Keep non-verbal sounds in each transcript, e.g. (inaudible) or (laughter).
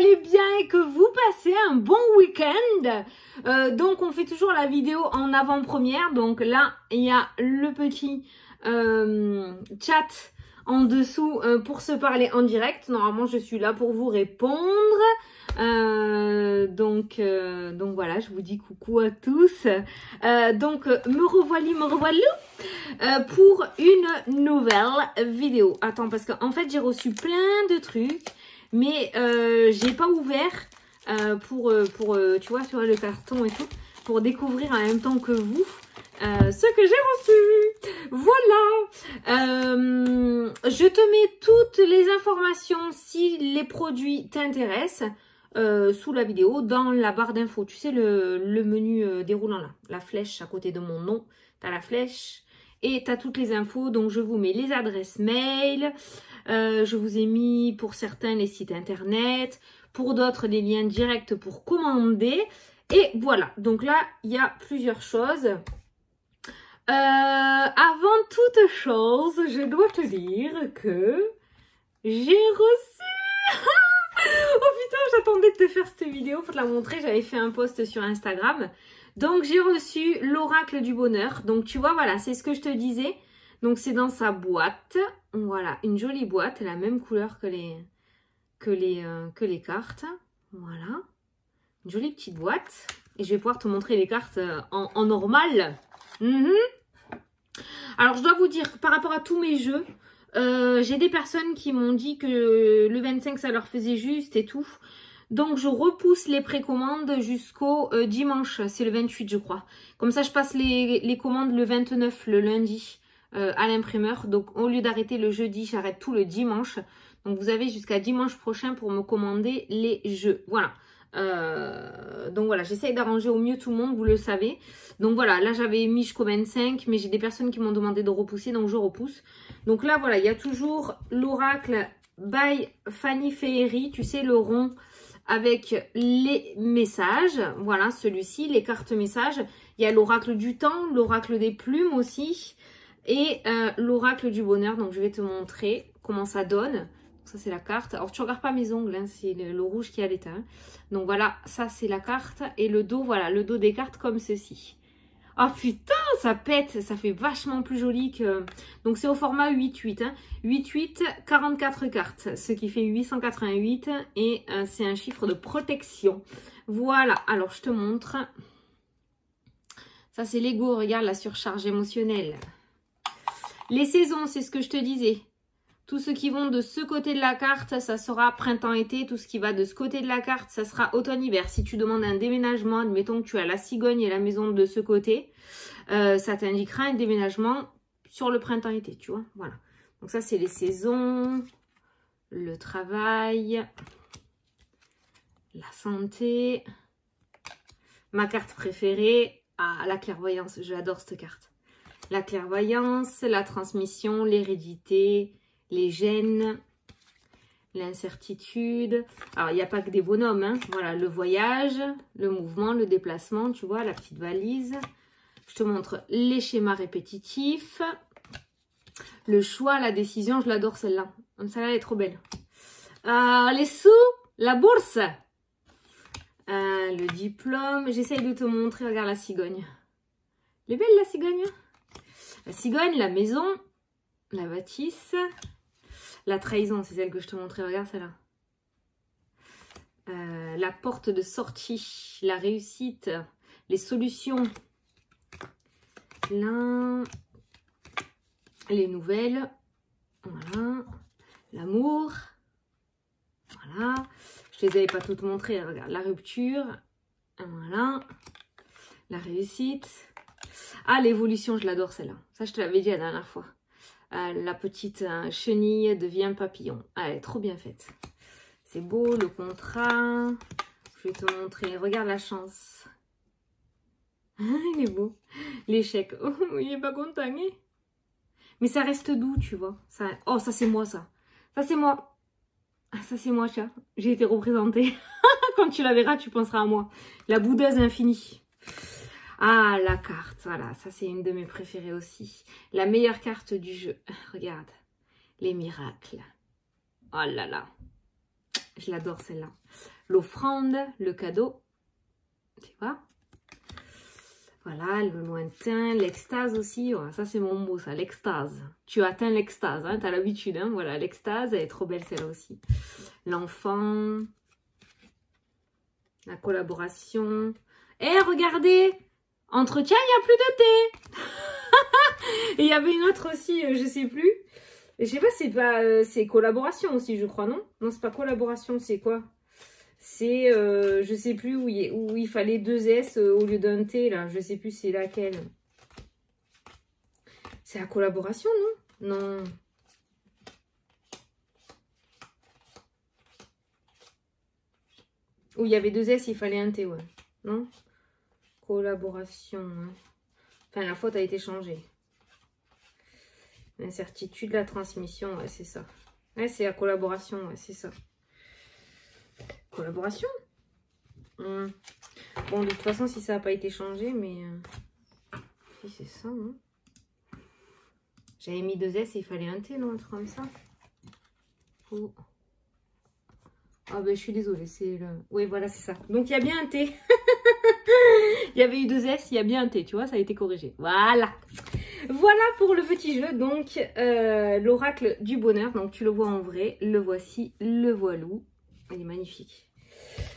allez bien et que vous passez un bon week-end. Euh, donc on fait toujours la vidéo en avant-première. Donc là, il y a le petit euh, chat en dessous euh, pour se parler en direct. Normalement, je suis là pour vous répondre. Donc, donc voilà, je vous dis coucou à tous. Donc, me revoilà, me revoilà pour une nouvelle vidéo. Attends, parce qu'en fait, j'ai reçu plein de trucs, mais euh, j'ai pas ouvert euh, pour, euh, pour euh, tu vois, sur le carton et tout, pour découvrir en même temps que vous. ce que j'ai reçu. Voilà. Je te mets toutes les informations si les produits t'intéressent sous la vidéo dans la barre d'infos. Tu sais, le, menu déroulant là, la flèche à côté de mon nom. Tu as la flèche et tu as toutes les infos. Donc, je vous mets les adresses mail. Euh, je vous ai mis pour certains les sites internet. Pour d'autres, des liens directs pour commander. Et voilà. Donc là, il y a plusieurs choses. Euh, avant toute chose, je dois te dire que j'ai reçu. (laughs) oh putain, j'attendais de te faire cette vidéo pour te la montrer. J'avais fait un post sur Instagram. Donc j'ai reçu l'oracle du bonheur. Donc tu vois, voilà, c'est ce que je te disais. Donc c'est dans sa boîte. Voilà, une jolie boîte, la même couleur que les que les euh, que les cartes. Voilà, une jolie petite boîte. Et je vais pouvoir te montrer les cartes euh, en, normal. Mhm. Alors, je dois vous dire que par rapport à tous mes jeux, euh, j'ai des personnes qui m'ont dit que le 25, ça leur faisait juste et tout. Donc, je repousse les précommandes jusqu'au dimanche. C'est le 28, je crois. Comme ça, je passe les, les commandes le 29, le lundi, euh, à l'imprimeur. Donc, au lieu d'arrêter le jeudi, j'arrête tout le dimanche. Donc, vous avez jusqu'à dimanche prochain pour me commander les jeux. Voilà. Euh, donc voilà, j'essaye d'arranger au mieux tout le monde, vous le savez. Donc voilà, là j'avais mis jusqu'au 25, mais j'ai des personnes qui m'ont demandé de repousser, donc je repousse. Donc là voilà, il y a toujours l'oracle by Fanny Ferry, tu sais, le rond avec les messages. Voilà, celui-ci, les cartes messages. Il y a l'oracle du temps, l'oracle des plumes aussi, et euh, l'oracle du bonheur. Donc je vais te montrer comment ça donne. Ça, c'est la carte. Alors, tu regardes pas mes ongles, hein, c'est le, rouge qui a l'état. Donc, voilà, ça, c'est la carte. Et le dos, voilà, le dos des cartes comme ceci. Oh putain, ça pète, ça fait vachement plus joli que... Donc, c'est au format 8-8. Hein. 8-8, 44 cartes, ce qui fait 888. Et euh, c'est un chiffre de protection. Voilà, alors, je te montre. Ça, c'est l'ego, regarde la surcharge émotionnelle. Les saisons, c'est ce que je te disais. Tout ce qui vont de ce côté de la carte, ça sera printemps-été. Tout ce qui va de ce côté de la carte, ça sera automne-hiver. Si tu demandes un déménagement, admettons que tu as la cigogne et la maison de ce côté, euh, ça t'indiquera un déménagement sur le printemps-été, tu vois. Voilà. Donc ça, c'est les saisons, le travail, la santé, ma carte préférée, ah, la clairvoyance. J'adore cette carte. La clairvoyance, la transmission, l'hérédité, les gènes, l'incertitude. Alors, il n'y a pas que des bonhommes. Hein. Voilà, le voyage, le mouvement, le déplacement, tu vois, la petite valise. Je te montre les schémas répétitifs. Le choix, la décision, je l'adore celle-là. Celle-là, elle est trop belle. Euh, les sous, la bourse. Euh, le diplôme. J'essaye de te montrer, regarde la cigogne. Elle est belle, la cigogne. La cigogne, la maison, la bâtisse. La trahison, c'est celle que je te montrais. Regarde celle-là. Euh, la porte de sortie, la réussite, les solutions. Là, les nouvelles. Voilà. L'amour. Voilà. Je les avais pas toutes montrées. Regarde, la rupture. Voilà. La réussite. Ah, l'évolution, je l'adore celle-là. Ça, je te l'avais dit la dernière fois. Euh, la petite euh, chenille devient papillon. Ah, elle est trop bien faite. C'est beau, le contrat. Je vais te montrer. Regarde la chance. (laughs) il est beau. L'échec. Oh, il est pas content, hein Mais ça reste doux, tu vois. Oh, ça c'est moi, ça. Ça c'est moi. Ah, ça c'est moi, chat. J'ai été représentée. (laughs) Quand tu la verras, tu penseras à moi. La boudeuse infinie. Ah, la carte, voilà, ça c'est une de mes préférées aussi. La meilleure carte du jeu. (laughs) Regarde, les miracles. Oh là là, Je l'adore celle-là. L'offrande, le cadeau. Tu vois? Voilà, le lointain, l'extase aussi. ça, c'est mon mot, ça, l'extase. Tu atteins l'extase, hein, tu as l'habitude. Hein, voilà, l'extase, elle est trop belle celle-là aussi. L'enfant. La collaboration. Eh, regardez Entretien, il n'y a plus de thé (laughs) il y avait une autre aussi, euh, je sais plus. Je sais pas, c'est pas, euh, c'est collaboration aussi, je crois, non? Non, c'est pas collaboration, c'est quoi? C'est, euh, je sais plus, où il, fallait deux S au lieu d'un T, là. Je sais plus c'est laquelle. C'est la collaboration, non? Non. Où il y avait deux S, il fallait un T, ouais. Non? Collaboration. Hein. Enfin, la faute a été changée. L'incertitude, la transmission, ouais, c'est ça. Ouais, c'est la collaboration, ouais, c'est ça. Collaboration? Hmm. Bon, de toute façon, si ça n'a pas été changé, mais... Euh, si, c'est ça, hein. J'avais mis deux S et il fallait un T, non comme ça? Oh. Ah ben, je suis désolée, c'est le... Oui, voilà, c'est ça. Donc, il y a bien un T. (laughs) il y avait eu deux S, il y a bien un T, tu vois, ça a été corrigé. Voilà voilà pour le petit jeu, donc euh, l'oracle du bonheur. Donc tu le vois en vrai, le voici, le voilou. Il est magnifique.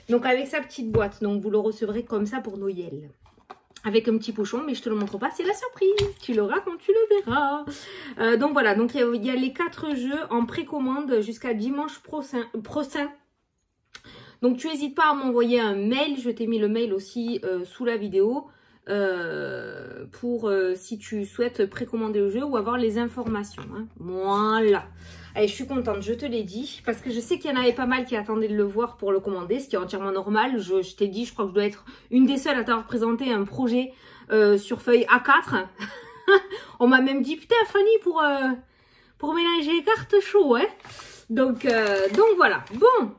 Donc avec sa petite boîte, donc vous le recevrez comme ça pour Noël. Avec un petit pochon, mais je te le montre pas, c'est la surprise. Tu l'auras quand tu le verras. Euh, donc voilà, donc il y, a les quatre jeux en précommande jusqu'à dimanche prochain. Donc tu n'hésites pas à m'envoyer un mail, je t'ai mis le mail aussi euh, sous la vidéo. Euh, pour euh, si tu souhaites précommander le jeu ou avoir les informations. Hein. Voilà. Allez, je suis contente, je te l'ai dit, parce que je sais qu'il y en avait pas mal qui attendaient de le voir pour le commander, ce qui est entièrement normal. Je, t'ai dit, je crois que je dois être une des seules à t'avoir présenté un projet sur feuille A4. (laughs) On m'a même dit, putain Fanny, pour, pour mélanger les cartes chaud, hein donc, donc voilà. Bon,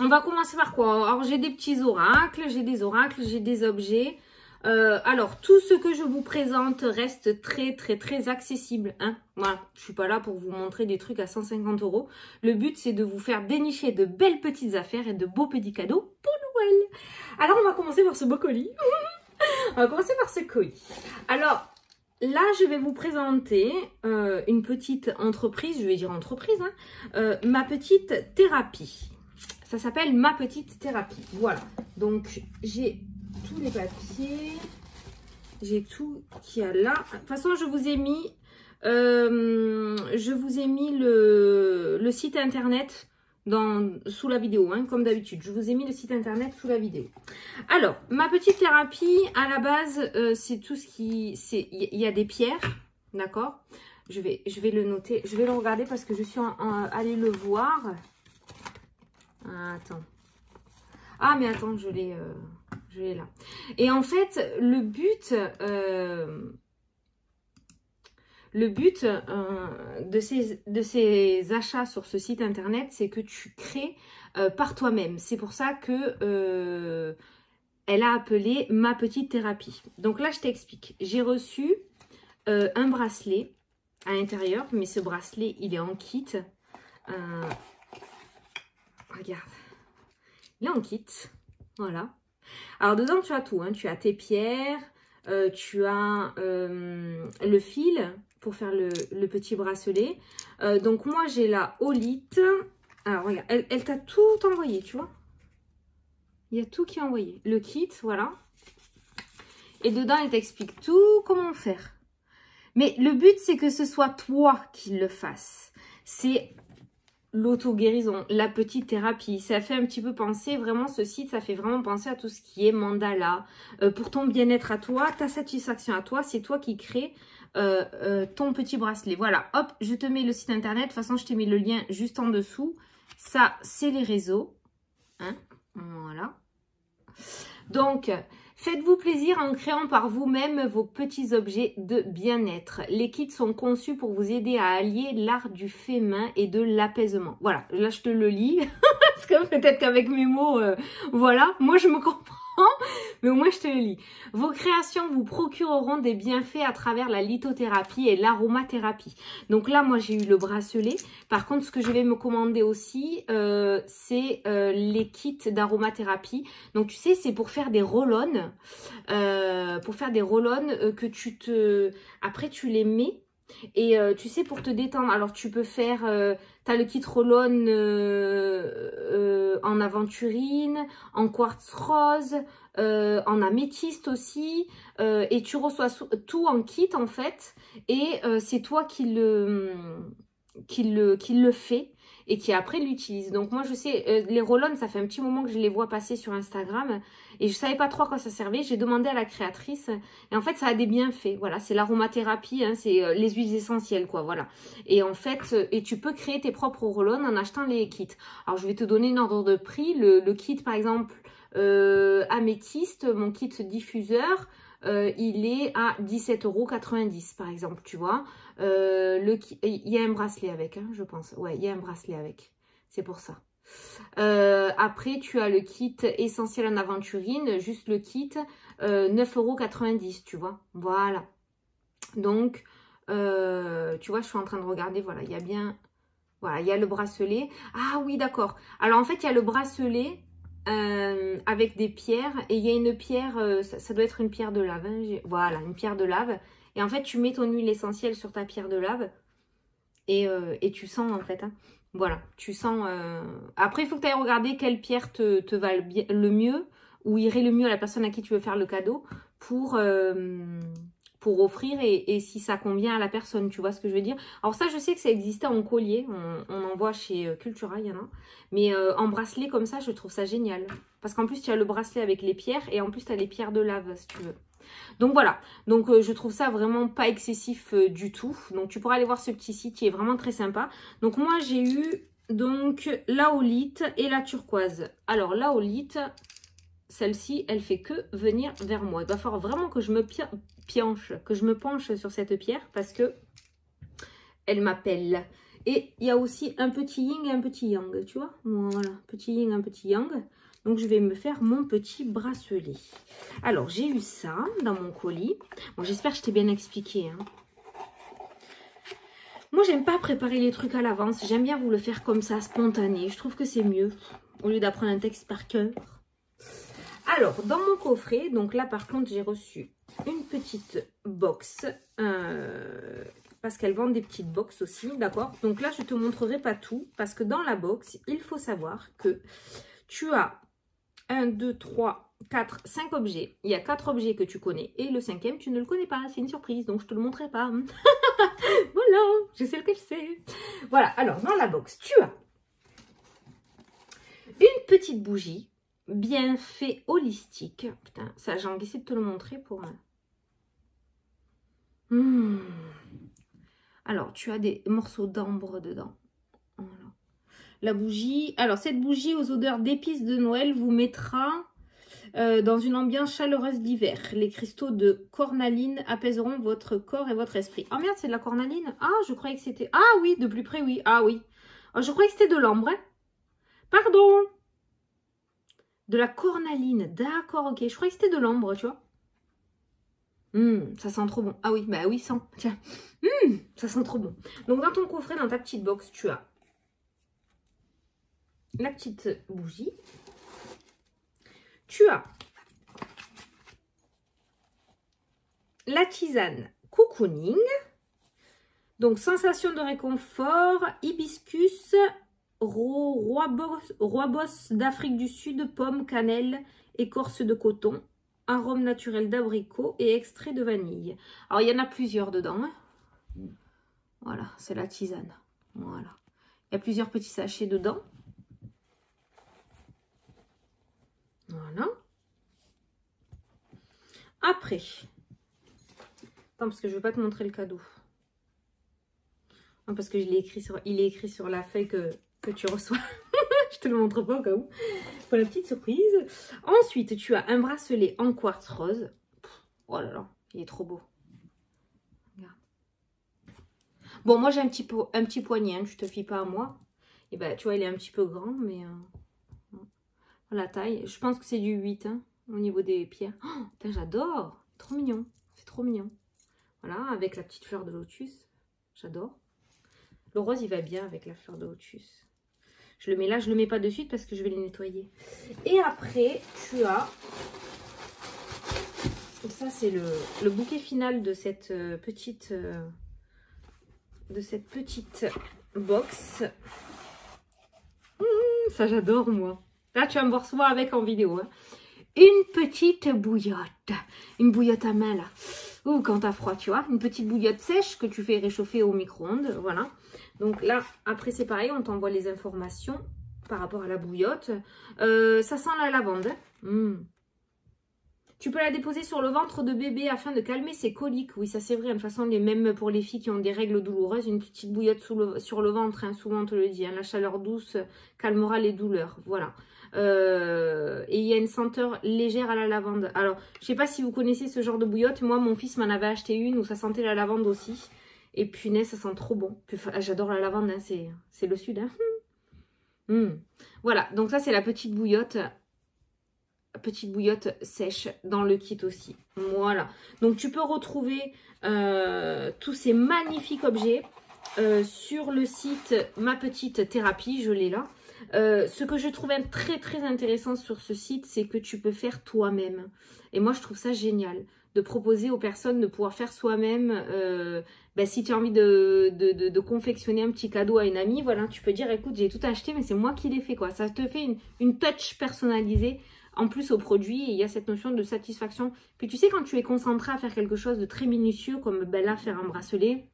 on va commencer par quoi? Alors, j'ai des petits oracles, j'ai des oracles, j'ai des objets. Euh, alors, tout ce que je vous présente reste très, très, très accessible. Hein voilà, je suis pas là pour vous montrer des trucs à 150 euros. Le but, c'est de vous faire dénicher de belles petites affaires et de beaux petits cadeaux pour Noël. Alors, on va commencer par ce beau colis. (laughs) on va commencer par ce colis. Alors, là, je vais vous présenter euh, une petite entreprise, je vais dire entreprise, hein, euh, ma petite thérapie. Ça s'appelle ma petite thérapie. Voilà. Donc, j'ai tous les papiers. J'ai tout qu'il y a là. De toute façon, je vous ai mis, euh, je vous ai mis le, site internet dans, sous la vidéo, hein, comme d'habitude. Je vous ai mis le site internet sous la vidéo. Alors, ma petite thérapie, à la base, euh, c'est tout ce qui... Il y, a des pierres, d'accord? Je vais, je vais le noter, je vais le regarder parce que je suis allée le voir. Attends. Ah, mais attends, je l'ai... Euh, je l'ai là. Et en fait, le but, euh, le but euh, de, ces, achats sur ce site internet, c'est que tu crées par toi-même. C'est pour ça que elle a appelé ma petite thérapie. Donc là, je t'explique. J'ai reçu un bracelet à l'intérieur, mais ce bracelet, il est en kit. Regarde. Est en kit. Voilà. Alors dedans, tu as tout. Hein. Tu as tes pierres, euh, tu as euh, le fil pour faire le, petit bracelet. Euh, donc moi, j'ai la olite. Alors regarde, elle, elle t'a tout envoyé, tu vois. Il y a tout qui est envoyé. Le kit, voilà. Et dedans, elle t'explique tout comment faire. Mais le but, c'est que ce soit toi qui le fasses. C'est l'auto-guérison, la petite thérapie. Ça fait un petit peu penser, vraiment ce site, ça fait vraiment penser à tout ce qui est mandala. Euh, pour ton bien-être à toi, ta satisfaction à toi, c'est toi qui crée euh, euh, ton petit bracelet. Voilà, hop, je te mets le site internet. De toute façon, je t'ai mis le lien juste en dessous. Ça, c'est les réseaux. Hein voilà. Donc, Faites-vous plaisir en créant par vous-même vos petits objets de bien-être. Les kits sont conçus pour vous aider à allier l'art du fait main et de l'apaisement. Voilà, là je te le lis, (laughs) parce que peut-être qu'avec mes mots, euh, voilà, moi je me comprends. (laughs) Mais au moins, je te le lis. Vos créations vous procureront des bienfaits à travers la lithothérapie et l'aromathérapie. Donc là, moi, j'ai eu le bracelet. Par contre, ce que je vais me commander aussi, euh, c'est euh, les kits d'aromathérapie. Donc, tu sais, c'est pour faire des roll euh, pour faire des roll que tu te... Après, tu les mets et euh, tu sais, pour te détendre, alors tu peux faire, euh, tu as le kit roll euh, en aventurine, en quartz rose, en améthyste aussi. et tu reçois tout en kit en fait. Et c'est toi qui le, qui, le, qui le fait et qui après l'utilise. Donc moi je sais, euh, les roll ça fait un petit moment que je les vois passer sur Instagram et je savais pas trop à quoi ça servait. J'ai demandé à la créatrice et en fait ça a des bienfaits. Voilà, c'est l'aromathérapie, hein, c'est euh, les huiles essentielles quoi, voilà. Et en fait, euh, et tu peux créer tes propres roll en achetant les kits. Alors je vais te donner une ordre de prix. Le, kit par exemple améthyste, mon kit diffuseur, euh, il est à 17,90€ par exemple, tu vois. Euh, il y a un bracelet avec, hein, je pense. Ouais, il y a un bracelet avec. C'est pour ça. Euh, après, tu as le kit essentiel en aventurine, juste le kit, 9,90€, tu vois. Voilà. Donc, tu vois, je suis en train de regarder, voilà, il y a bien... Voilà, il y a le bracelet. Ah oui, d'accord. Alors, en fait, il y a le bracelet euh, avec des pierres. Et il y a une pierre, euh, ça, doit être une pierre de lave. Hein, voilà, une pierre de lave. Et en fait, tu mets ton huile essentielle sur ta pierre de lave. Et, euh, tu sens en fait. Hein. voilà, tu sens... Après, il faut que tu ailles regarder quelle pierre te, te va le, mieux. Ou irait le mieux à la personne à qui tu veux faire le cadeau. Pour pour offrir et, si ça convient à la personne, tu vois ce que je veux dire? Alors ça, je sais que ça existait en collier, on, en voit chez euh, Cultura, il y en a. Mais euh, en bracelet comme ça, je trouve ça génial. Parce qu'en plus, tu as le bracelet avec les pierres et en plus, tu as les pierres de lave, si tu veux. Donc voilà, donc euh, je trouve ça vraiment pas excessif du tout. Donc tu pourras aller voir ce petit site qui est vraiment très sympa. Donc moi, j'ai eu donc la olite et la turquoise. Alors la olite, celle-ci, elle fait que venir vers moi. Il va falloir vraiment que je me pionche, que je me penche sur cette pierre parce que elle m'appelle. Et il y a aussi un petit yin et un petit yang, tu vois? Voilà, petit yin, un petit yang. Donc, je vais me faire mon petit bracelet. Alors, j'ai eu ça dans mon colis. Bon, j'espère que je t'ai bien expliqué. Hein. Moi, j'aime pas préparer les trucs à l'avance. J'aime bien vous le faire comme ça, spontané. Je trouve que c'est mieux, au lieu d'apprendre un texte par cœur. Alors, dans mon coffret, donc là, par contre, j'ai reçu une petite box. Euh, parce qu'elle vend des petites box aussi, d'accord? Donc là, je ne te montrerai pas tout. Parce que dans la box, il faut savoir que tu as 1, 2, 3, 4, 5 objets. Il y a 4 objets que tu connais. Et le cinquième, tu ne le connais pas. C'est une surprise, donc je ne te le montrerai pas. (laughs) voilà, je sais lequel c'est. Voilà, alors dans la box, tu as une petite bougie bien fait holistique. Putain, ça, j'ai envie de te le montrer pour... Hmm. Alors, tu as des morceaux d'ambre dedans. La bougie. Alors, cette bougie aux odeurs d'épices de Noël vous mettra euh, dans une ambiance chaleureuse d'hiver. Les cristaux de cornaline apaiseront votre corps et votre esprit. Oh merde, c'est de la cornaline Ah, je croyais que c'était... Ah oui, de plus près, oui. Ah oui. Oh, je croyais que c'était de l'ambre. Hein. Pardon. De la cornaline. D'accord, ok. Je croyais que c'était de l'ambre, tu vois. Hum, ça sent trop bon. Ah oui, bah oui, sent. Tiens. Hum, ça sent trop bon. Donc, dans ton coffret, dans ta petite box, tu as la petite bougie. Tu as la tisane cocooning. Donc, sensation de réconfort, hibiscus, roi boss d'Afrique du Sud, pomme, cannelle, écorce de coton, arôme naturel d'abricot et extrait de vanille. Alors, il y en a plusieurs dedans. Hein. Voilà, c'est la tisane. Voilà. Il y a plusieurs petits sachets dedans. Voilà. Après, attends, parce que je ne veux pas te montrer le cadeau. parce que je écrit sur, il est écrit sur la feuille que tu reçois. (laughs) je te le montre pas au cas où. Pour la petite surprise. Ensuite, tu as un bracelet en quartz rose. Oh là là, il est trop beau. Bon, moi j'ai un petit, poignet, hein, tu te fies pas à moi. Et ben, tu vois, il est un petit peu grand, mais... Euh, la taille, je pense que c'est du 8. Hein. au niveau des pierres. Oh, j'adore Trop mignon. C'est trop mignon. Voilà, avec la petite fleur de lotus. J'adore. Le rose, il va bien avec la fleur de lotus. Je le mets là, je le mets pas de suite parce que je vais les nettoyer. Et après, tu as... Ça, c'est le, bouquet final de cette euh, petite... Euh, de cette petite box. Mmh, ça, j'adore, moi. Là, tu vas me voir souvent avec en vidéo. Hein. Une petite bouillotte. Une bouillotte à main, là. Ou quand t'as froid, tu vois. Une petite bouillotte sèche que tu fais réchauffer au micro-ondes. Voilà. Donc là, après, c'est pareil. On t'envoie les informations par rapport à la bouillotte. Euh, ça sent la lavande. Mmh. Tu peux la déposer sur le ventre de bébé afin de calmer ses coliques. Oui, ça c'est vrai. De toute façon, même pour les filles qui ont des règles douloureuses, une petite bouillotte sur le ventre, hein, souvent on te le dit, hein, la chaleur douce calmera les douleurs. Voilà. Euh, et il y a une senteur légère à la lavande. Alors, je sais pas si vous connaissez ce genre de bouillotte. Moi, mon fils m'en avait acheté une où ça sentait la lavande aussi. Et punaise, ça sent trop bon. J'adore la lavande, hein, c'est le sud. Hum. (laughs) Voilà, donc ça c'est la petite bouillotte petite bouillotte sèche dans le kit aussi. Voilà. Donc, tu peux retrouver euh, tous ces magnifiques objets euh, sur le site Ma Petite Thérapie. Je l'ai là. Euh, ce que je trouve très très intéressant sur ce site, c'est que tu peux faire toi-même. Et moi, je trouve ça génial de proposer aux personnes de pouvoir faire soi-même. Ben, si tu as envie de, de, confectionner un petit cadeau à une amie, voilà, tu peux dire, écoute, j'ai tout acheté, mais c'est moi qui l'ai fait. quoi. Ça te fait une, une touch personnalisée en plus au produit, il y a cette notion de satisfaction. Puis tu sais, quand tu es concentré à faire quelque chose de très minutieux, comme ben là, faire un bracelet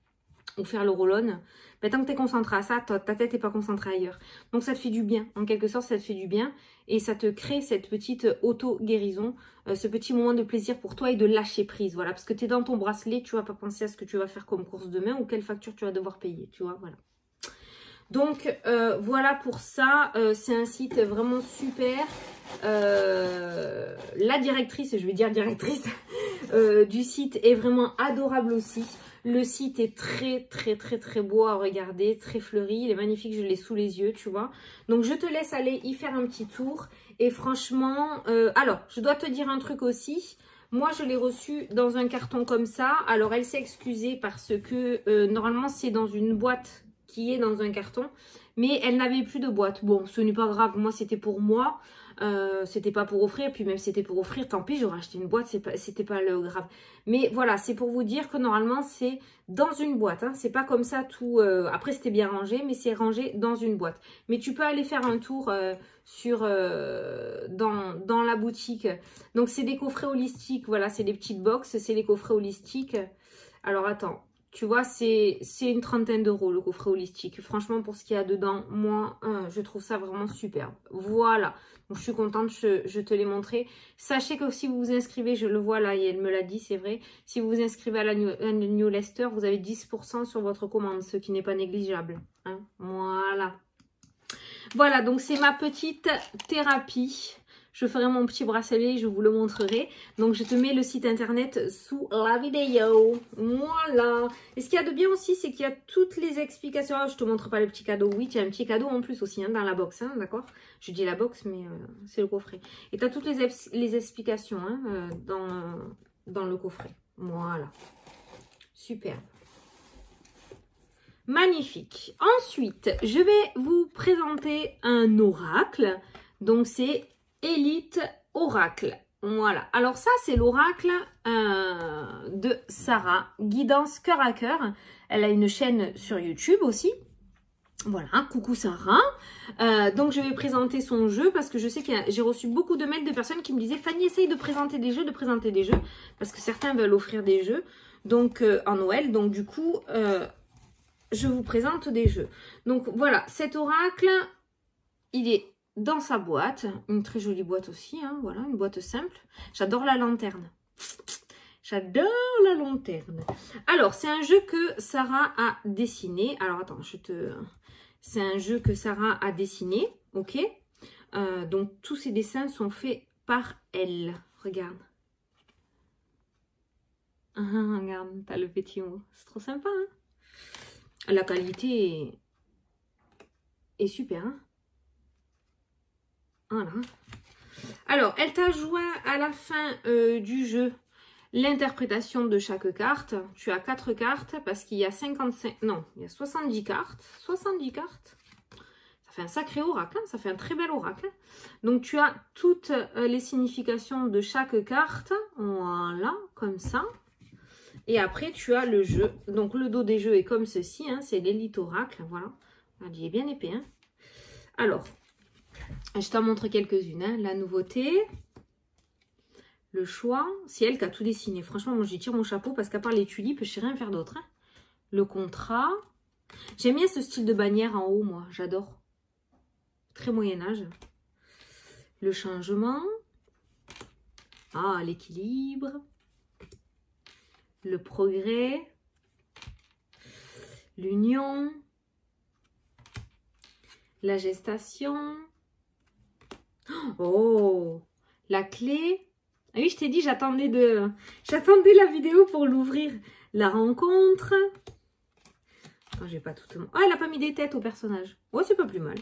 ou faire le roll-on, ben, tant que tu es concentré à ça, ta, tête n'est pas concentrée ailleurs. Donc ça te fait du bien, en quelque sorte, ça te fait du bien. Et ça te crée cette petite auto-guérison, euh, ce petit moment de plaisir pour toi et de lâcher prise. Voilà, parce que tu es dans ton bracelet, tu vas pas penser à ce que tu vas faire comme course demain ou quelle facture tu vas devoir payer, tu vois, voilà. Donc euh, voilà pour ça, euh, c'est un site vraiment super. La directrice, je vais dire directrice, du site est vraiment adorable aussi. Le site est très très très très beau à regarder, très fleuri, il est magnifique, je l'ai sous les yeux, tu vois. Donc je te laisse aller y faire un petit tour. Et franchement, alors je dois te dire un truc aussi. Moi, je l'ai reçu dans un carton comme ça. Alors, elle s'est excusée parce que normalement, c'est dans une boîte qui est dans un carton. Mais elle n'avait plus de boîte. Bon, ce n'est pas grave. Moi, c'était pour moi. Euh, c'était pas pour offrir. Puis même c'était pour offrir, tant pis, j'aurais acheté une boîte. C'était pas, le grave. Mais voilà, c'est pour vous dire que normalement, c'est dans une boîte. Hein. C'est pas comme ça tout... Euh, après, c'était bien rangé, mais c'est rangé dans une boîte. Mais tu peux aller faire un tour euh, sur dans, dans la boutique. Donc, c'est des coffrets holistiques. Voilà, c'est des petites box. C'est les coffrets holistiques. Alors, attends. Tu vois, c'est une trentaine d'euros le coffret holistique. Franchement, pour ce qu'il y a dedans, moi, euh, je trouve ça vraiment superbe. Voilà. Je suis contente, je, te l'ai montré. Sachez que si vous vous inscrivez, je le vois là, et elle me l'a dit, c'est vrai. Si vous vous inscrivez à la New, Lester, vous avez 10% sur votre commande, ce qui n'est pas négligeable. Hein. Voilà. Voilà, donc c'est ma petite thérapie je ferai mon petit bracelet, je vous le montrerai. Donc, je te mets le site internet sous la vidéo. Voilà. Et ce qu'il y a de bien aussi, c'est qu'il y a toutes les explications. Je ah, je te montre pas le petit cadeau. Oui, tu as un petit cadeau en plus aussi hein, dans la box, hein, d'accord? Je dis la box, mais euh, c'est le coffret. Et tu as toutes les, les explications hein, euh, dans, dans le coffret. Voilà. Super. Magnifique. Ensuite, je vais vous présenter un oracle. Donc, c'est Elite Oracle. Voilà. Alors ça, c'est l'oracle euh, de Sarah, Guidance Cœur à Cœur. Elle a une chaîne sur YouTube aussi. Voilà, coucou Sarah. Euh, donc je vais présenter son jeu parce que je sais que j'ai reçu beaucoup de mails de personnes qui me disaient Fanny, essaye de présenter des jeux, de présenter des jeux. Parce que certains veulent offrir des jeux donc euh, en Noël. Donc du coup, je vous présente des jeux. Donc voilà, cet oracle, il est dans sa boîte. Une très jolie boîte aussi, hein, voilà, une boîte simple. J'adore la lanterne. J'adore la lanterne. Alors, c'est un jeu que Sarah a dessiné. Alors, attends, je te... C'est un jeu que Sarah a dessiné, ok? Euh, Donc, tous ces dessins sont faits par elle. Regarde. Ah, regarde, t'as le petit mot. C'est trop sympa, hein? La qualité est, est super, hein? Alors, elle t'a joint à la fin euh, du jeu l'interprétation de chaque carte. Tu as 4 cartes parce qu'il y a 55... Non, il y a 70 cartes. 70 cartes ça fait un sacré oracle, hein, ça fait un très bel oracle. Donc tu as toutes euh, les significations de chaque carte, voilà, comme ça. Et après tu as le jeu, donc le dos des jeux est comme ceci, hein, c'est l'élite oracle, voilà. Il est bien épais. Hein. Alors, je t'en montre quelques-unes. Hein. La nouveauté, le choix, c'est elle qui a tout dessiné. Franchement, moi j'y tire mon chapeau parce qu'à part les tulipes, je sais rien faire d'autre. Le contrat. J'aime bien ce style de bannière en haut, moi, j'adore très Moyen-Âge. Le changement. Ah, l'équilibre. Le progrès. L'union. La gestation. Oh, la clé. Ah oui, je t'ai dit, j'attendais de, j'attendais la vidéo pour l'ouvrir. La rencontre. Oh, j'ai pas tout. Ah, elle a pas mis des têtes au personnage. Ouais, c'est pas plus mal.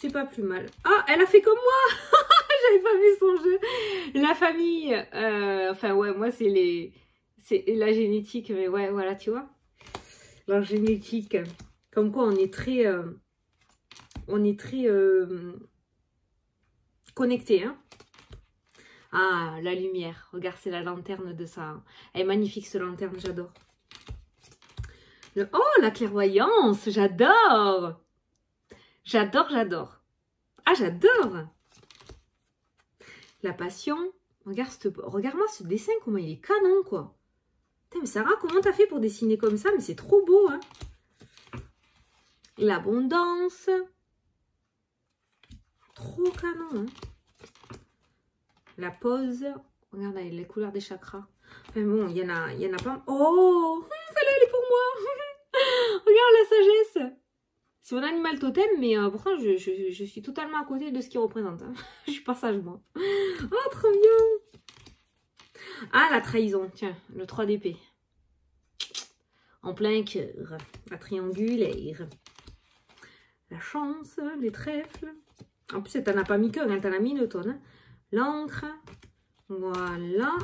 C'est pas plus mal. Ah, elle a fait comme moi (laughs) J'avais pas vu son jeu. La famille, euh, enfin ouais, moi c'est les... C'est la génétique, mais ouais, voilà, tu vois. La génétique. Comme quoi on est très... Euh, on est très... Euh, connecté, hein. Ah, la lumière. Regarde, c'est la lanterne de ça. Elle est magnifique, cette lanterne, j'adore. Oh, la clairvoyance, j'adore J'adore, j'adore. Ah, j'adore La passion. Regarde-moi ce dessin, comment il est canon, quoi. Putain, mais Sarah, comment t'as fait pour dessiner comme ça? Mais c'est trop beau, hein L'abondance. Trop canon, hein La pause. Regarde, les couleurs des chakras. Enfin bon, il y, en a, y pas... Oh Celle-là, elle est pour moi (laughs) Regarde la sagesse c'est mon animal totem, mais euh, pourtant je, suis totalement à côté de ce qu'il représente. Hein. (laughs) je suis pas sage moi. Oh, trop bien Ah, la trahison, tiens, le 3 d'épée. En plein cœur, la triangulaire. La chance, les trèfles. En plus, t'en a pas mis qu'un, t'en a mis une tonne. Hein. L'encre. Voilà.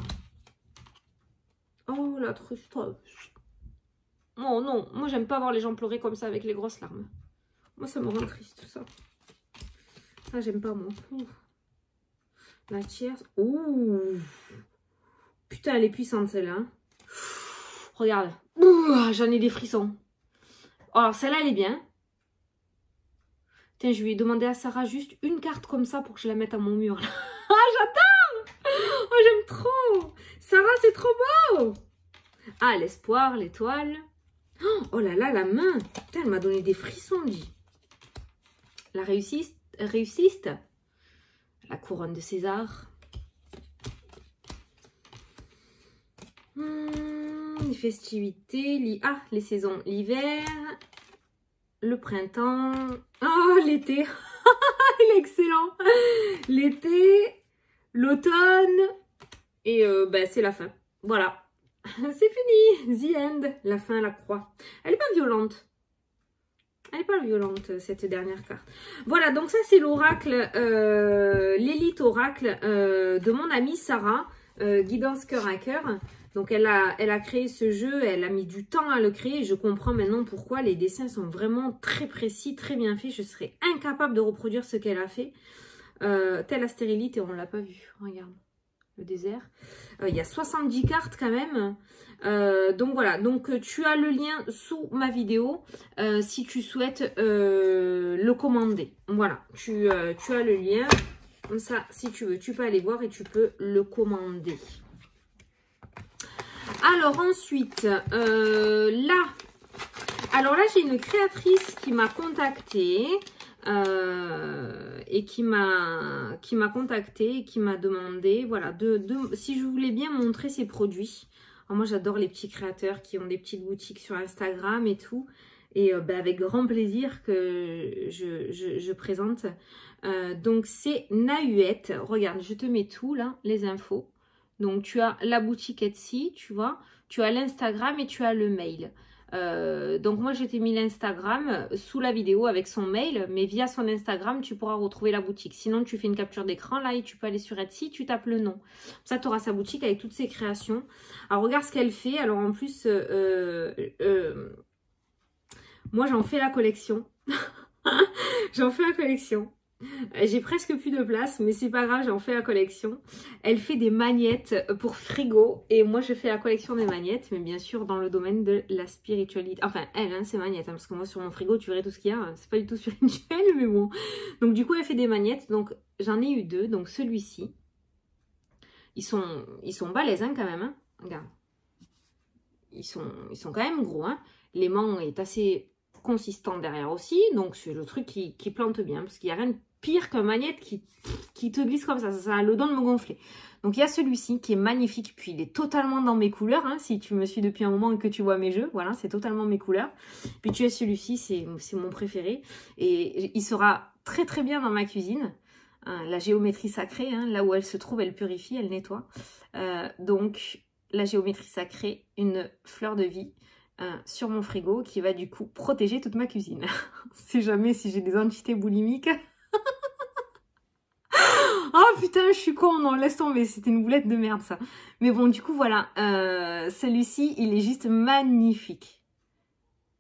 Oh, la tristesse. Oh non, moi j'aime pas voir les gens pleurer comme ça avec les grosses larmes. Moi, ça me rend triste, tout ça. Ça, j'aime pas, moi. La tierce. Ouh Putain, elle est puissante, celle-là. Hein. Regarde. J'en ai des frissons. Alors, celle-là, elle est bien. Tiens, je lui ai demandé à Sarah juste une carte comme ça pour que je la mette à mon mur. ah, j'attends Oh, j'aime trop! Sarah, c'est trop beau! Ah, l'espoir, l'étoile. Oh là là, la main! Elle m'a donné des frissons, dit la réussite, réussite, la couronne de César. Hmm, les festivités, ah, les saisons, l'hiver, le printemps, oh, l'été, (laughs) il est excellent, l'été, l'automne, et euh, ben, c'est la fin. Voilà, (laughs) c'est fini, the end, la fin, la croix. Elle est pas violente, elle n'est pas violente, cette dernière carte. Voilà, donc ça, c'est l'oracle, euh, l'élite oracle euh, de mon amie Sarah, Guidance Cœur à Cœur. Donc, elle a, elle a créé ce jeu, elle a mis du temps à le créer. Je comprends maintenant pourquoi les dessins sont vraiment très précis, très bien faits. Je serais incapable de reproduire ce qu'elle a fait. Telle astérélite et on ne l'a pas vu. Regarde, le désert. Il y a 70 cartes quand même. Euh, donc voilà, donc euh, tu as le lien sous ma vidéo euh, si tu souhaites le commander. Voilà, tu, tu, as le lien. Comme ça, si tu veux, tu peux aller voir et tu peux le commander. Alors ensuite, là, alors là j'ai une créatrice qui m'a contactée. Et qui m'a qui m'a contacté et qui m'a demandé voilà de, si je voulais bien montrer ses produits moi, j'adore les petits créateurs qui ont des petites boutiques sur Instagram et tout. Et euh, bah, avec grand plaisir que je, présente. Euh, donc, c'est Nahuette. Regarde, je te mets tout là, les infos. Donc, tu as la boutique Etsy, tu vois. Tu as l'Instagram et tu as le mail. Euh, donc moi je t'ai mis l'Instagram sous la vidéo avec son mail, mais via son Instagram tu pourras retrouver la boutique. Sinon tu fais une capture d'écran là et tu peux aller sur Etsy, tu tapes le nom. Ça tu auras sa boutique avec toutes ses créations. Alors regarde ce qu'elle fait. Alors en plus, euh, euh, moi j'en fais la collection. (laughs) j'en fais la collection. (laughs) J'ai presque plus de place, mais c'est pas grave, j'en fais la collection. Elle fait des magnettes pour frigo et moi je fais la collection des magnettes, mais bien sûr dans le domaine de la spiritualité. Enfin, elle, hein, c'est magnettes, hein, parce que moi sur mon frigo, tu verrais tout ce qu'il y a, c'est pas du tout spirituel, (laughs) mais bon. Donc du coup, elle fait des magnettes, donc j'en ai eu deux, donc celui-ci. Ils sont, ils sont balèzes hein, quand même, hein. regarde. Ils sont, ils sont quand même gros, hein. L'aimant est assez consistant derrière aussi, donc c'est le truc qui, plante bien, parce qu'il n'y a rien de pire qu'un magnète qui, qui te glisse comme ça. Ça, a le don de me gonfler. Donc il y a celui-ci qui est magnifique, puis il est totalement dans mes couleurs. Hein, si tu me suis depuis un moment et que tu vois mes jeux, voilà, c'est totalement mes couleurs. Puis tu as celui-ci, c'est mon préféré. Et il sera très très bien dans ma cuisine. Hein, la géométrie sacrée, hein, là où elle se trouve, elle purifie, elle nettoie. Euh, donc la géométrie sacrée, une fleur de vie. Sur mon frigo qui va du coup protéger toute ma cuisine. (laughs) si jamais si j'ai des entités boulimiques, (laughs) oh putain, je suis con, non, laisse tomber, c'était une boulette de merde ça. Mais bon, du coup, voilà, euh, celui-ci, il est juste magnifique.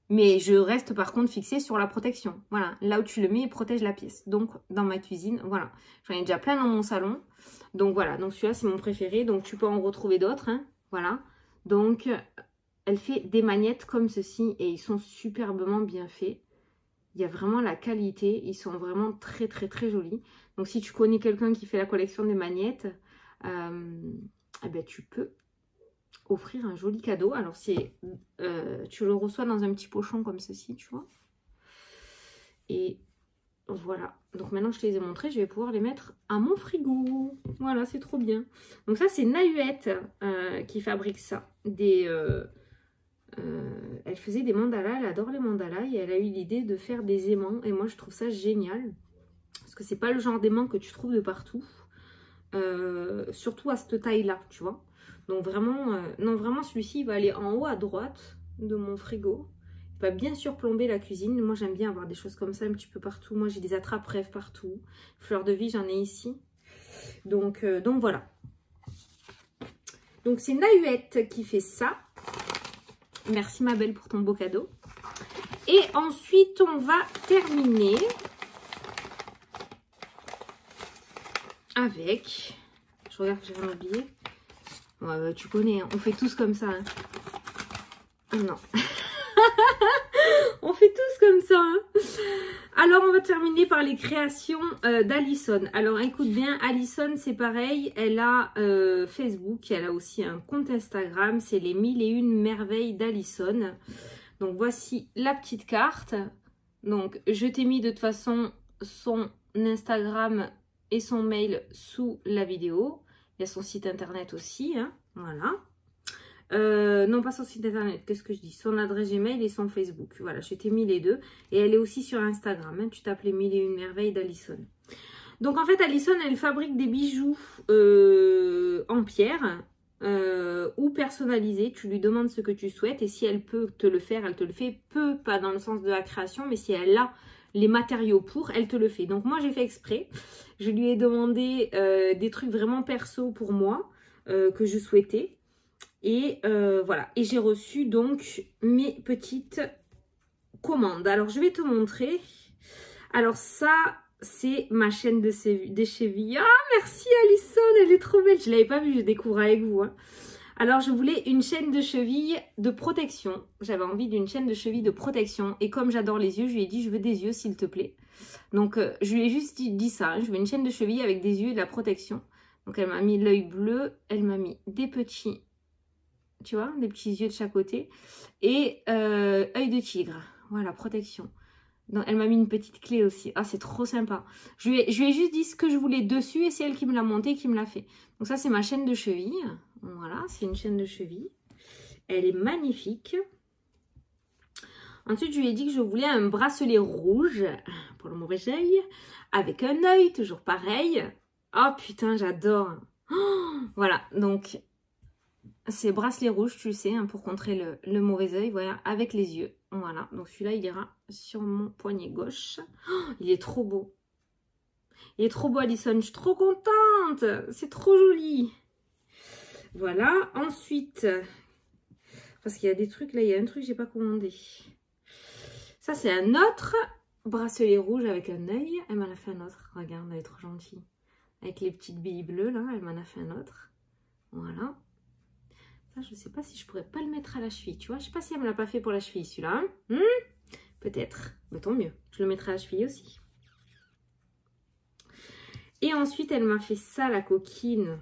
Mais je reste par contre fixée sur la protection. Voilà, là où tu le mets, il protège la pièce. Donc, dans ma cuisine, voilà. J'en ai déjà plein dans mon salon. Donc voilà, donc celui-là, c'est mon préféré. Donc, tu peux en retrouver d'autres, hein. Voilà. Donc, elle fait des magnettes comme ceci et ils sont superbement bien faits. Il y a vraiment la qualité. Ils sont vraiment très, très, très jolis. Donc, si tu connais quelqu'un qui fait la collection des magnettes, euh, eh ben, tu peux offrir un joli cadeau. Alors, c'est euh, tu le reçois dans un petit pochon comme ceci, tu vois. Et voilà. Donc, maintenant je te les ai montrés, je vais pouvoir les mettre à mon frigo. Voilà, c'est trop bien. Donc, ça, c'est Nahuette euh, qui fabrique ça. Des... elle faisait des mandalas, elle adore les mandalas et elle a eu l'idée de faire des aimants et moi je trouve ça génial que c'est pas le genre d'aimant que tu trouves de partout. Euh, surtout à cette taille-là, tu vois. Donc vraiment, euh, non vraiment celui-ci, va aller en haut à droite de mon frigo. Il va bien sûr plomber la cuisine. Moi, j'aime bien avoir des choses comme ça un petit peu partout. Moi, j'ai des attrape-rêves partout. Fleurs de vie, j'en ai ici. Donc, euh, donc voilà. Donc, c'est Nahuette qui fait ça. Merci ma belle pour ton beau cadeau. Et ensuite, on va terminer avec... Je regarde j'ai rien oublié. Ouais, tu connais, hein. on fait tous comme ça. Hein. Ah non. (laughs) ça. Hein. Alors, on va terminer par les créations euh, d'Alison. Alors, écoute bien, Alison, c'est pareil. Elle a euh, Facebook, elle a aussi un compte Instagram. C'est les mille et une merveilles d'Alison. Donc, voici la petite carte. Donc, je t'ai mis de toute façon son Instagram et son mail sous la vidéo. Il y a son site internet aussi, hein, voilà. Euh, non, pas son site internet, qu'est-ce que je dis? Son adresse Gmail et son Facebook. Voilà, je t'ai mis les deux. Et elle est aussi sur Instagram. Hein, tu tapes les mille et une merveilles d'Alison. Donc en fait, Alison, elle fabrique des bijoux euh, en pierre euh, ou personnalisés. Tu lui demandes ce que tu souhaites et si elle peut te le faire, elle te le fait. Peu, pas dans le sens de la création, mais si elle a les matériaux pour, elle te le fait. Donc moi j'ai fait exprès. Je lui ai demandé des trucs vraiment perso pour moi que je souhaitais. Et euh, voilà. Et j'ai reçu donc mes petites commandes. Alors je vais te montrer. Alors ça, c'est ma chaîne de chevilles. Ah, merci Alison, elle est trop belle. Je ne l'avais pas vue, je découvre avec vous. Hein. Alors, je voulais une chaîne de cheville de protection. J'avais envie d'une chaîne de cheville de protection. Et comme j'adore les yeux, je lui ai dit, je veux des yeux, s'il te plaît. Donc, euh, je lui ai juste dit, ça. Hein. je veux une chaîne de cheville avec des yeux et de la protection. Donc, elle m'a mis l'œil bleu. Elle m'a mis des petits, tu vois, des petits yeux de chaque côté. Et euh, œil de tigre. Voilà, protection. Donc, elle m'a mis une petite clé aussi. Ah, c'est trop sympa. Je lui, ai, juste dit ce que je voulais dessus et c'est elle qui me l'a monté qui me l'a fait. Donc ça, c'est ma chaîne de cheville. Voilà, c'est une chaîne de cheville. Elle est magnifique. Ensuite, je lui ai dit que je voulais un bracelet rouge pour le mauvais œil, avec un œil, toujours pareil. Oh putain, j'adore. voilà, donc c'est bracelet rouge, tu le sais, hein, pour contrer le, mauvais oeil, voilà, avec les yeux. Voilà, donc celui-là, il ira sur mon poignet gauche. Oh, il est trop beau. Il est trop beau, Alison. Je suis trop contente. C'est trop joli. Voilà. Ensuite, parce qu'il y a des trucs, là, il y a un truc que j'ai pas commandé. Ça, c'est un autre bracelet rouge avec un œil. Elle m'en a fait un autre. Regarde, elle est trop gentille. Avec les petites billes bleues, là, elle m'en a fait un autre. Voilà. Ça, je sais pas si je pourrais pas le mettre à la cheville, tu vois. Je sais pas si elle me l'a pas fait pour la cheville, celui-là. Hein. Hmm? Peut-être. Mais tant mieux. Je le mettrai à la cheville aussi. Et ensuite, elle m'a fait ça, la coquine.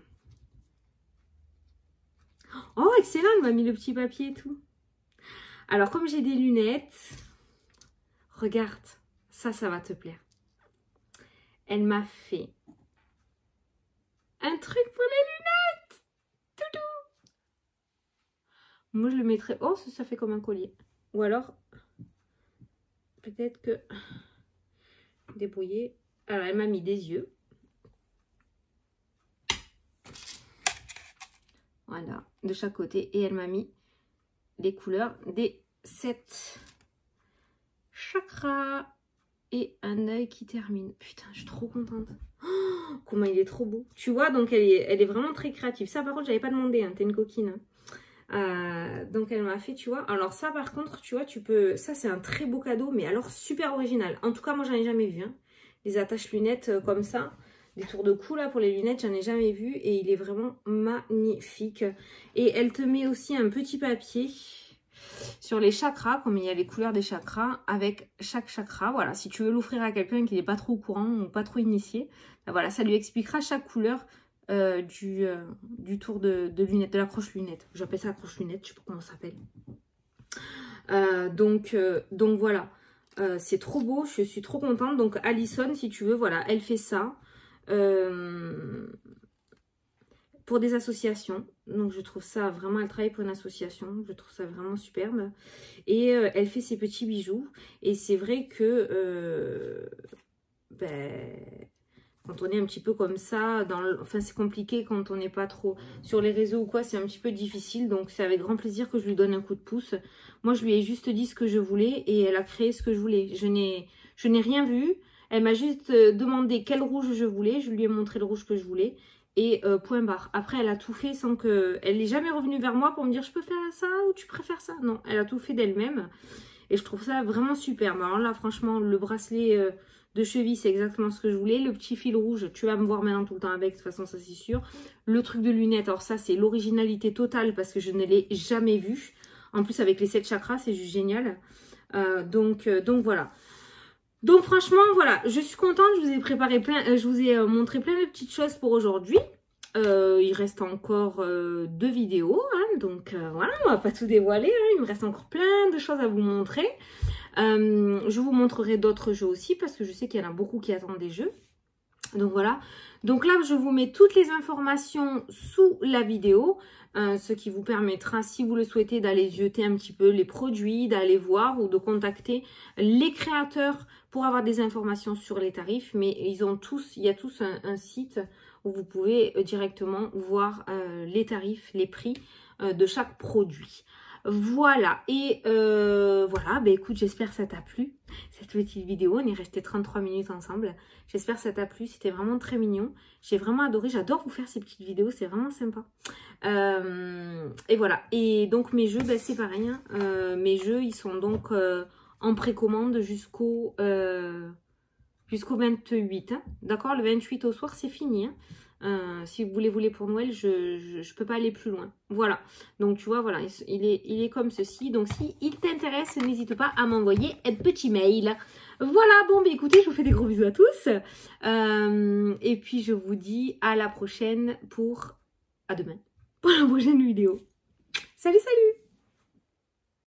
Oh, excellent, elle m'a mis le petit papier et tout. Alors, comme j'ai des lunettes, regarde, ça, ça va te plaire. Elle m'a fait un truc pour les lunettes. Tout Moi, je le mettrais... Oh, ça fait comme un collier. Ou alors, peut-être que... Débrouiller. Alors, elle m'a mis des yeux. Voilà, de chaque côté. Et elle m'a mis les couleurs des sept chakras. Et un œil qui termine. Putain, je suis trop contente. Oh, comment il est trop beau. Tu vois, donc elle est, vraiment très créative. Ça, par contre, j'avais pas demandé. Hein, T'es une coquine. Hein. Euh, donc elle m'a fait, tu vois. Alors ça, par contre, tu vois, tu peux... Ça, c'est un très beau cadeau, mais alors super original. En tout cas, moi, j'en ai jamais vu. Hein. Les attaches lunettes euh, comme ça des tours de cou là pour les lunettes, j'en ai jamais vu et il est vraiment magnifique. Et elle te met aussi un petit papier sur les chakras, comme il y a les couleurs des chakras, avec chaque chakra. Voilà, si tu veux l'offrir à quelqu'un qui n'est pas trop au courant ou pas trop initié, ben voilà, ça lui expliquera chaque couleur euh, du, euh, du tour de, lunettes, de l'accroche lunette. J'appelle ça accroche lunette, je sais pas comment ça s'appelle. Euh, donc, donc voilà, c'est trop beau, je suis trop contente. Donc Alison, si tu veux, voilà, elle fait ça. Pour des associations. Donc je trouve ça vraiment, elle travaille pour une association, je trouve ça vraiment superbe. Et elle fait ses petits bijoux. Et c'est vrai que ben, quand on est un petit peu comme ça, enfin c'est compliqué quand on n'est pas trop sur les réseaux ou quoi, c'est un petit peu difficile. Donc c'est avec grand plaisir que je lui donne un coup de pouce. Moi je lui ai juste dit ce que je voulais et elle a créé ce que je voulais. Je n'ai rien vu. Elle m'a juste euh, demandé quel rouge je voulais. Je lui ai montré le rouge que je voulais. Et euh, point barre. Après, elle a tout fait sans que... Elle n'est jamais revenue vers moi pour me dire je peux faire ça ou tu préfères ça? Non, elle a tout fait d'elle-même. Et je trouve ça vraiment super. Alors là, franchement, le bracelet euh, de cheville, c'est exactement ce que je voulais. Le petit fil rouge, tu vas me voir maintenant tout le temps avec. De toute façon, ça c'est sûr. Le truc de lunettes, alors ça, c'est l'originalité totale parce que je ne l'ai jamais vu. En plus, avec les 7 chakras, c'est juste génial. donc, donc voilà. Donc franchement, voilà, je suis contente. Je vous ai préparé plein, euh, je vous ai euh, montré plein de petites choses pour aujourd'hui. Euh, il reste encore deux vidéos, hein, donc voilà, on va pas tout dévoiler. Hein. il me reste encore plein de choses à vous montrer. Je vous montrerai d'autres jeux aussi parce que je sais qu'il y en a beaucoup qui attendent des jeux. Donc voilà. Donc là, je vous mets toutes les informations sous la vidéo. Euh, ce qui vous permettra, si vous le souhaitez, d'aller jeter un petit peu les produits, d'aller voir ou de contacter les créateurs pour avoir des informations sur les tarifs. Mais ils ont tous, il y a tous un, site où vous pouvez euh, directement voir euh, les tarifs, les prix de chaque produit. Voilà, et euh, voilà, bah écoute, j'espère que ça t'a plu, cette petite vidéo. On est resté 33 minutes ensemble. J'espère que ça t'a plu, c'était vraiment très mignon. J'ai vraiment adoré, j'adore vous faire ces petites vidéos, c'est vraiment sympa. Euh, et voilà, et donc mes jeux, bah, c'est pareil. Hein. Euh, mes jeux, ils sont donc en précommande jusqu'au jusqu'au 28. Hein. D'accord, le 28 au soir, c'est fini. Hein. Euh, si vous voulez voler pour Noël, je ne peux pas aller plus loin. Voilà. Donc, tu vois, voilà, il est, il est comme ceci. Donc, si il t'intéresse, n'hésite pas à m'envoyer un petit mail. Voilà, bon, bah écoutez, je vous fais des gros bisous à tous. Euh, et puis, je vous dis à la prochaine pour... À demain. Pour la prochaine vidéo. Salut, salut